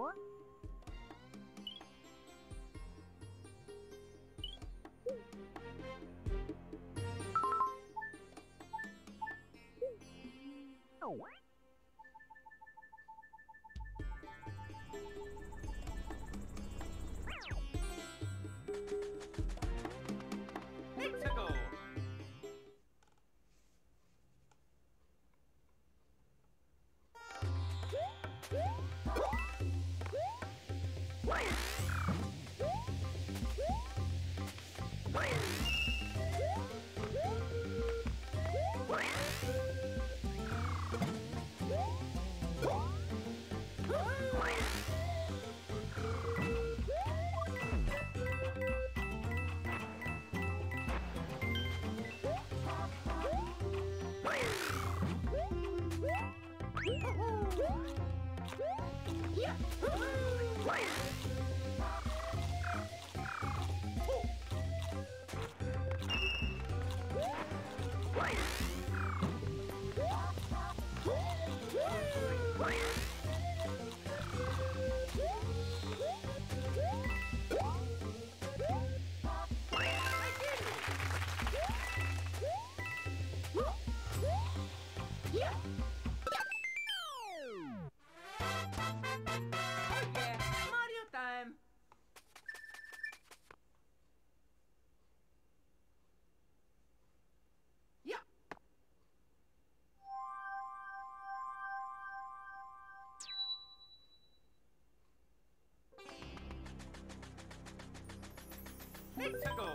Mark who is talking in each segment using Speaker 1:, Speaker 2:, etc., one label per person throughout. Speaker 1: What? Mexico! Woo! Let's go!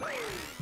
Speaker 1: Wait! Hmm.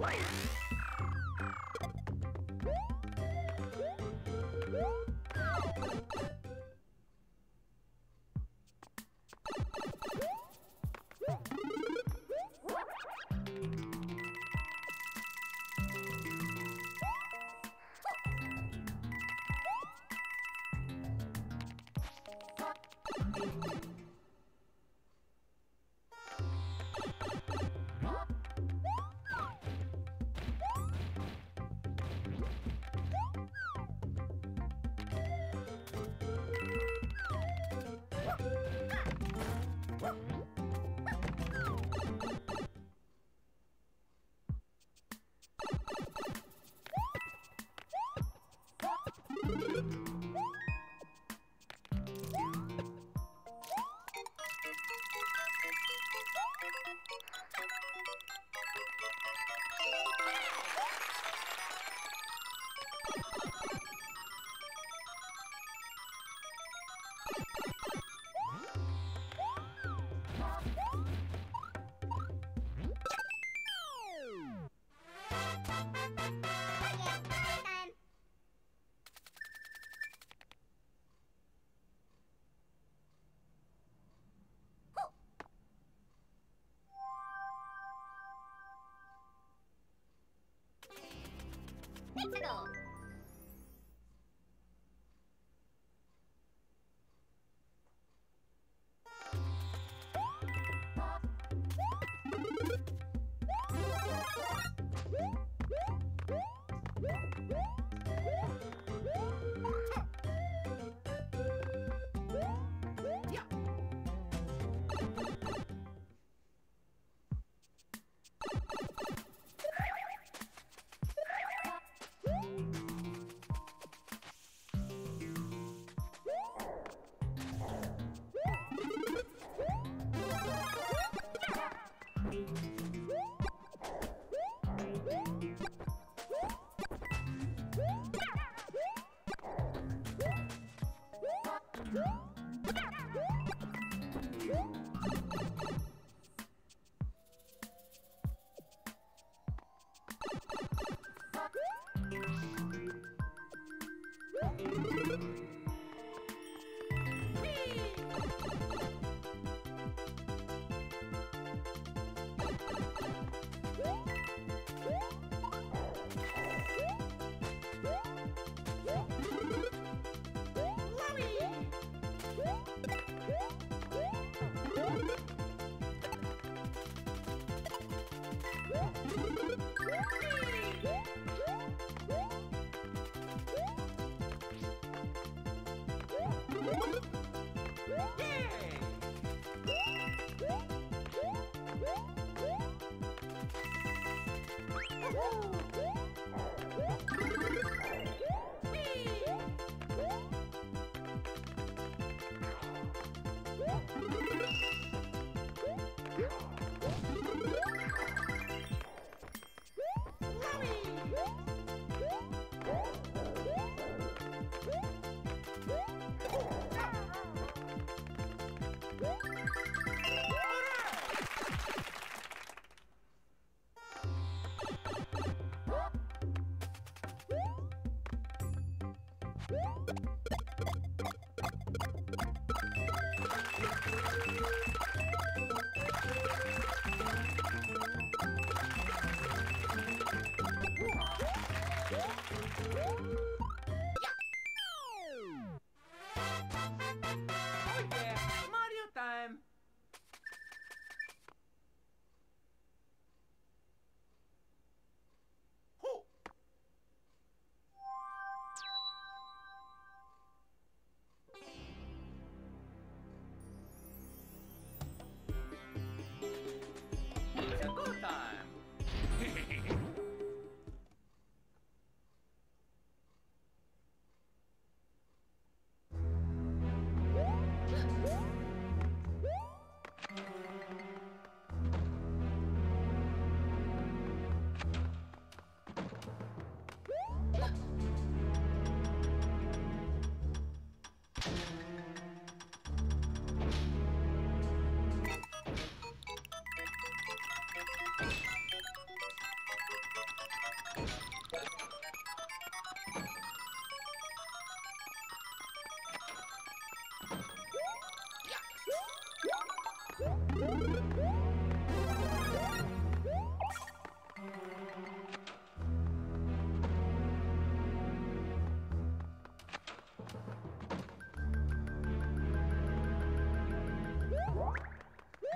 Speaker 1: Wait. 活動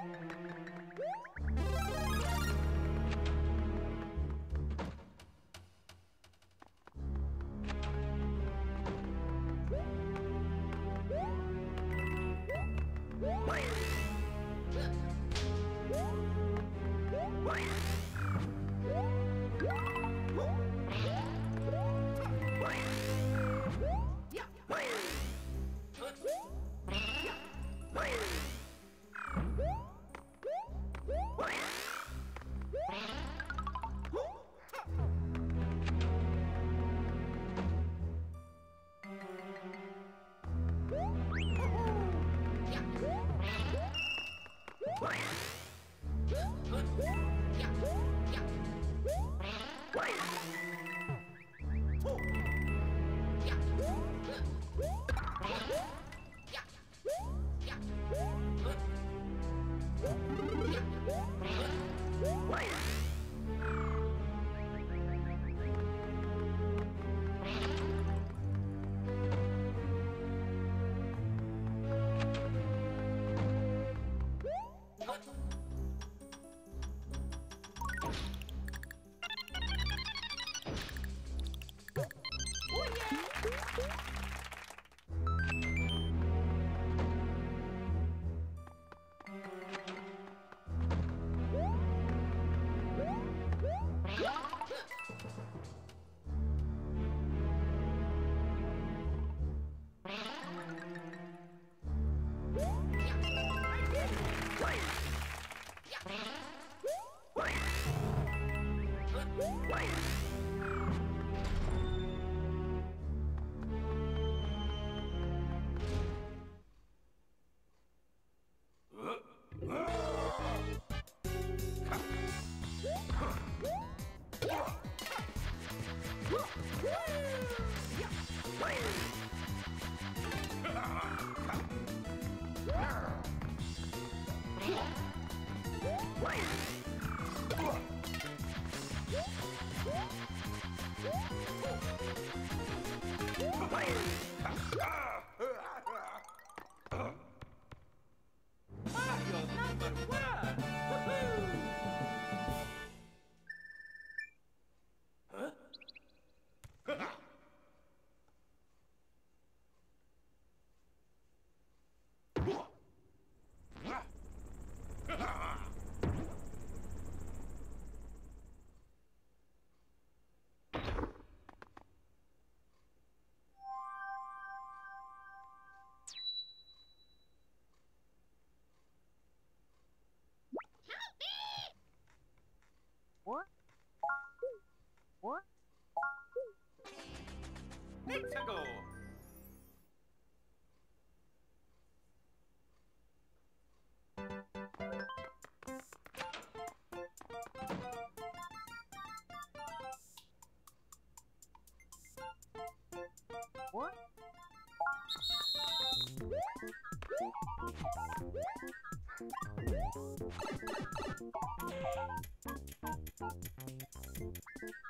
Speaker 1: Mm-hmm. Ah! What? What? Let's go. What? Thank you.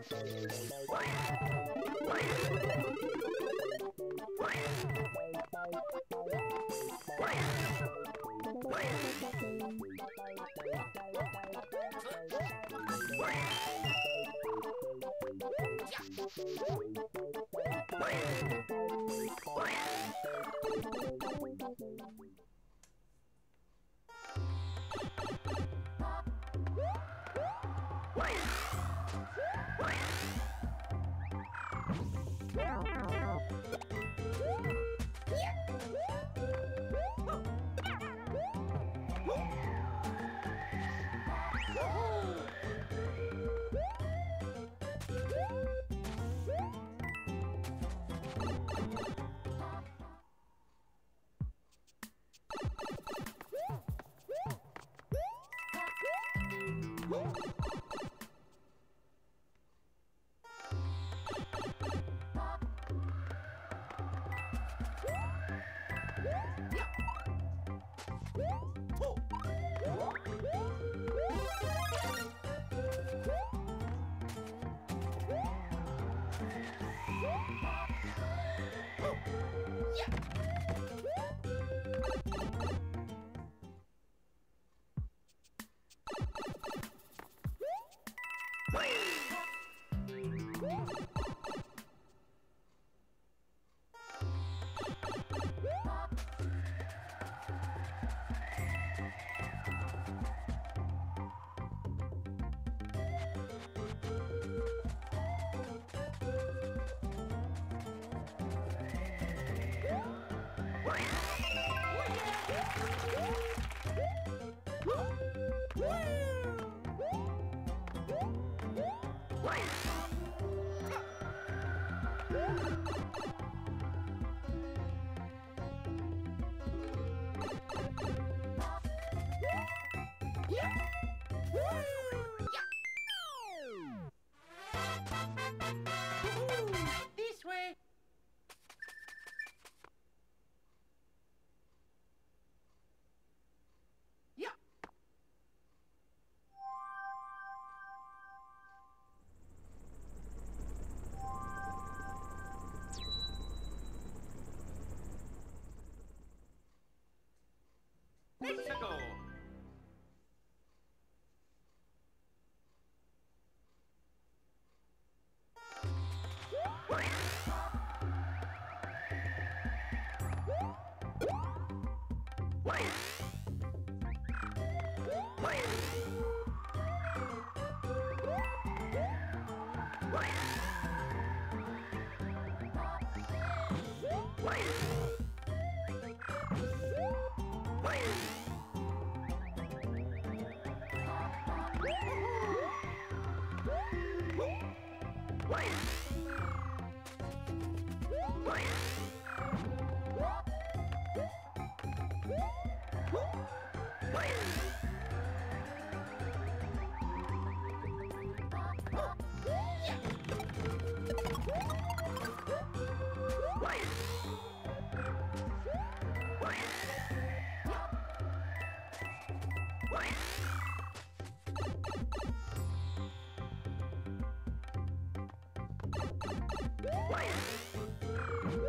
Speaker 1: Wait! Oh! Play. Wait! Woo!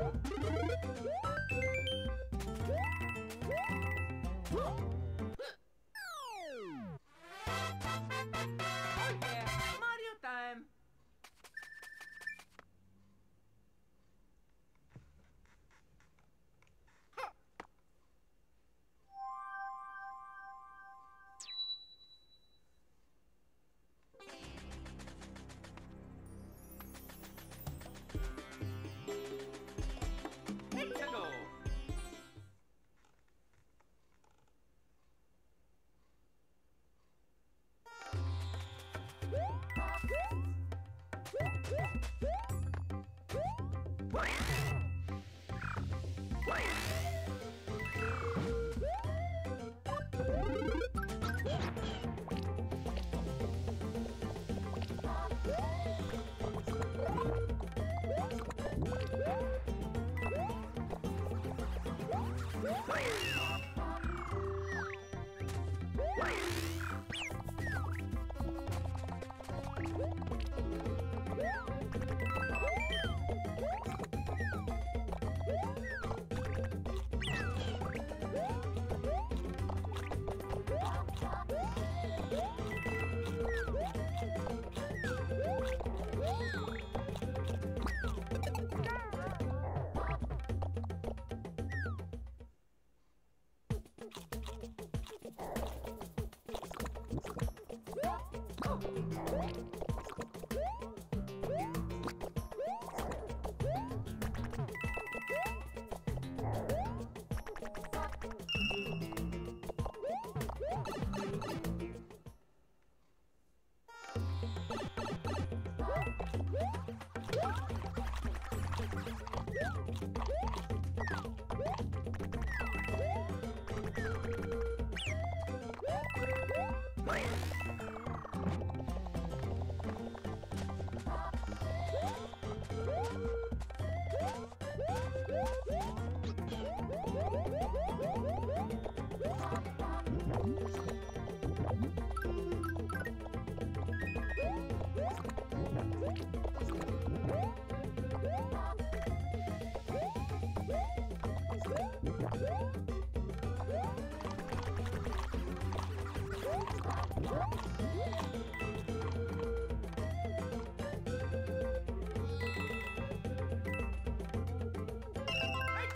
Speaker 1: Woo! Woo! Woo! Woo!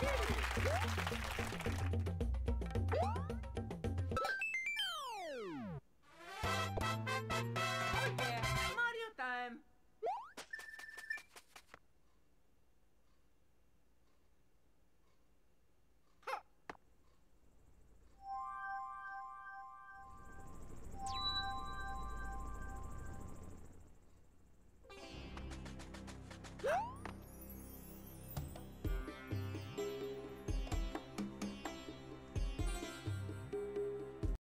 Speaker 1: Thank you.